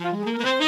Mm-hmm.